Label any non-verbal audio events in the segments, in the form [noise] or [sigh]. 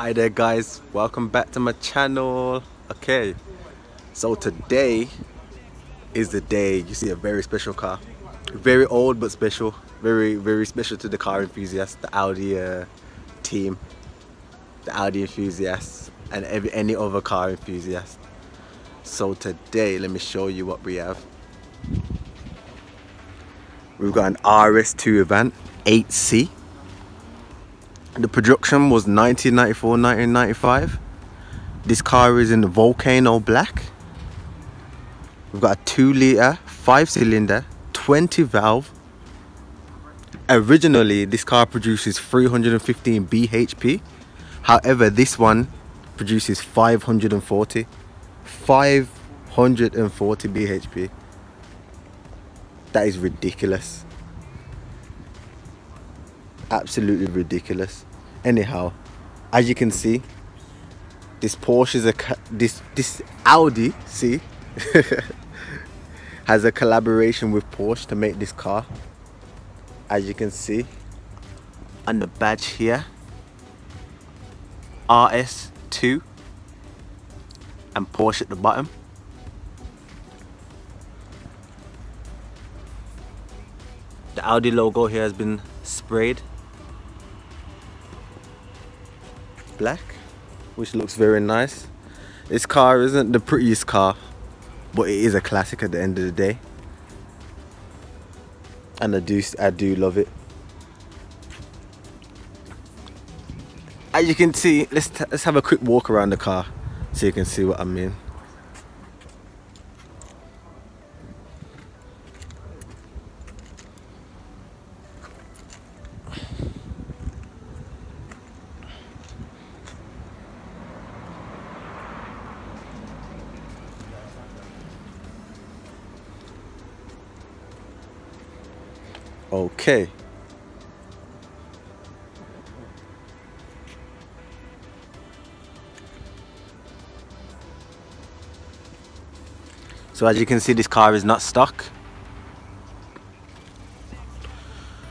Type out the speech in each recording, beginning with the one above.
Hi there guys, welcome back to my channel. Okay, so today is the day you see a very special car. Very old but special. Very, very special to the car enthusiasts, the Audi uh, team, the Audi enthusiasts and every, any other car enthusiast. So today, let me show you what we have. We've got an RS2 Avant 8C the production was 1994 1995 this car is in the volcano black. We've got a 2 litre 5 cylinder 20 valve. Originally this car produces 315 bhp however this one produces 540 540 bhp that is ridiculous. Absolutely ridiculous anyhow as you can see this Porsche is a this this Audi see [laughs] has a collaboration with Porsche to make this car. As you can see on the badge here RS2 and Porsche at the bottom. The Audi logo here has been sprayed black which looks very nice. This car isn't the prettiest car but it is a classic at the end of the day. And I do I do love it. As you can see let's let's have a quick walk around the car so you can see what I mean Okay. So as you can see this car is not stock.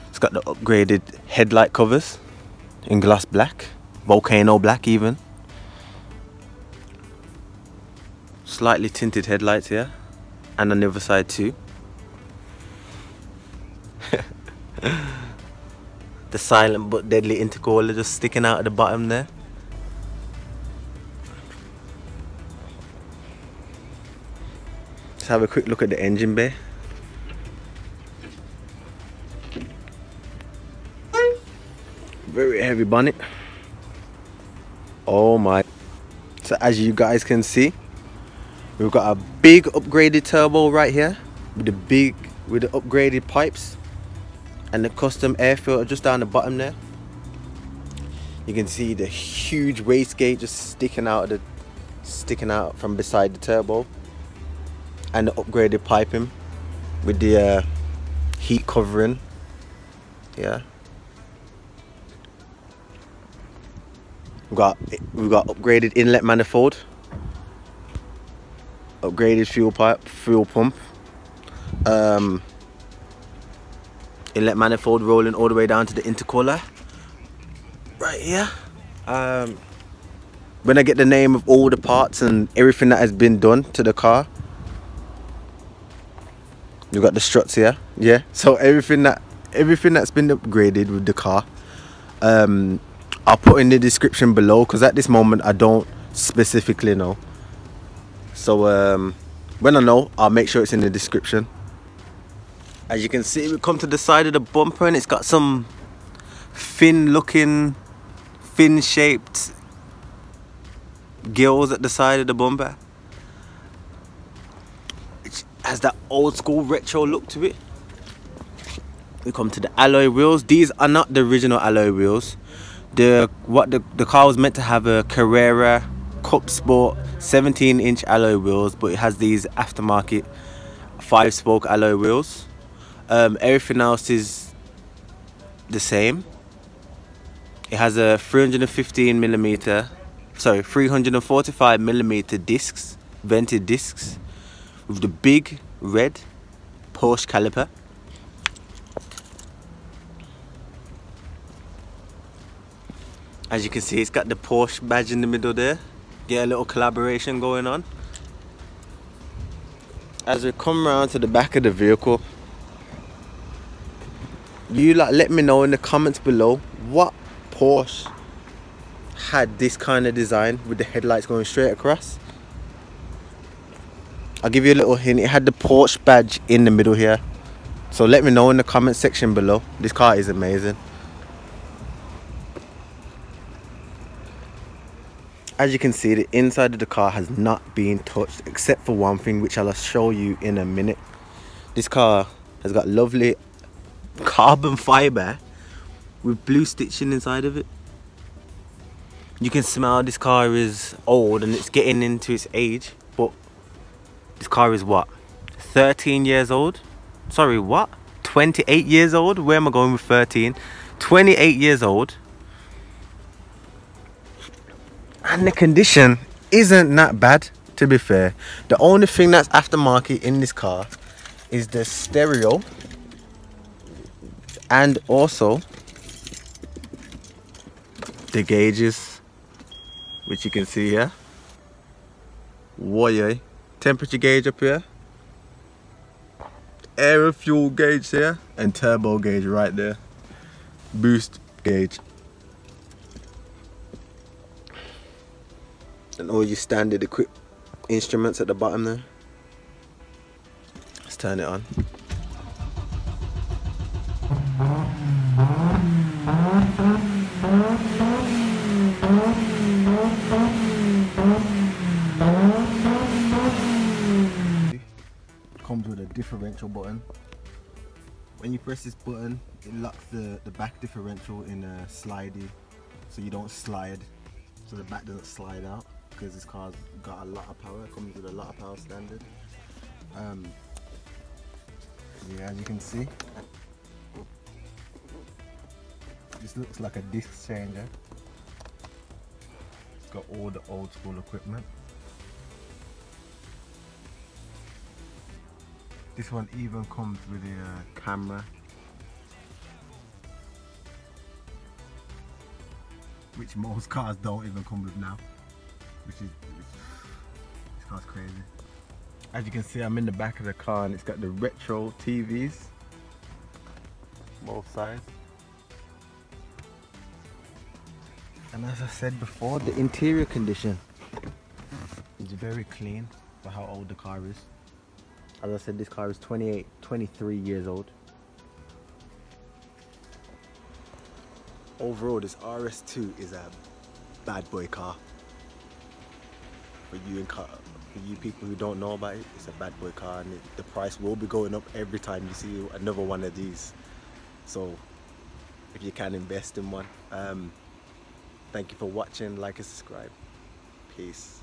It's got the upgraded headlight covers in gloss black, volcano black even. Slightly tinted headlights here and on the other side too. The silent but deadly intercooler just sticking out at the bottom there. Let's have a quick look at the engine bay. Very heavy bonnet. Oh my. So as you guys can see, we've got a big upgraded turbo right here with the big with the upgraded pipes and the custom air filter just down the bottom there. You can see the huge wastegate just sticking out of the sticking out from beside the turbo. And the upgraded piping with the uh, heat covering. Yeah. We got we got upgraded inlet manifold. Upgraded fuel pipe fuel pump. Um, inlet manifold rolling all the way down to the intercooler. Right here. Um, when I get the name of all the parts and everything that has been done to the car you got the struts here yeah? So everything that everything that's been upgraded with the car um, I'll put in the description below because at this moment I don't specifically know. So um, when I know I'll make sure it's in the description as you can see we come to the side of the bumper and it's got some fin looking fin shaped gills at the side of the bumper. It has that old school retro look to it. We come to the alloy wheels. These are not the original alloy wheels. The what the, the car was meant to have a Carrera Cup Sport 17 inch alloy wheels but it has these aftermarket five spoke alloy wheels um, everything else is the same. It has a 315 millimeter, sorry, 345 millimeter discs, vented discs, with the big red Porsche caliper. As you can see, it's got the Porsche badge in the middle there. Get a little collaboration going on. As we come around to the back of the vehicle, you like let me know in the comments below what Porsche had this kind of design with the headlights going straight across. I'll give you a little hint. It had the Porsche badge in the middle here. So let me know in the comment section below. This car is amazing. As you can see, the inside of the car has not been touched except for one thing, which I'll show you in a minute. This car has got lovely carbon fiber with blue stitching inside of it. You can smell this car is old and it's getting into its age, but this car is what? 13 years old? Sorry, what? 28 years old? Where am I going with 13? 28 years old. And the condition isn't that bad, to be fair. The only thing that's aftermarket in this car is the stereo and also the gauges which you can see here. Why? temperature gauge up here. Air fuel gauge here. And turbo gauge right there. Boost gauge. And all your standard equip instruments at the bottom there. Let's turn it on comes with a differential button when you press this button it locks the the back differential in a slidey so you don't slide so the back doesn't slide out because this car's got a lot of power it comes with a lot of power standard um, yeah as you can see this looks like a disc changer. It's got all the old school equipment. This one even comes with a uh, camera. Which most cars don't even come with now. Which is, which, this car's crazy. As you can see I'm in the back of the car and it's got the retro TVs. Both sides. and as I said before the interior condition is very clean for how old the car is as I said this car is 28 23 years old overall this RS2 is a bad boy car for you car, for you people who don't know about it it's a bad boy car and it, the price will be going up every time you see another one of these so if you can invest in one um, Thank you for watching, like and subscribe. Peace.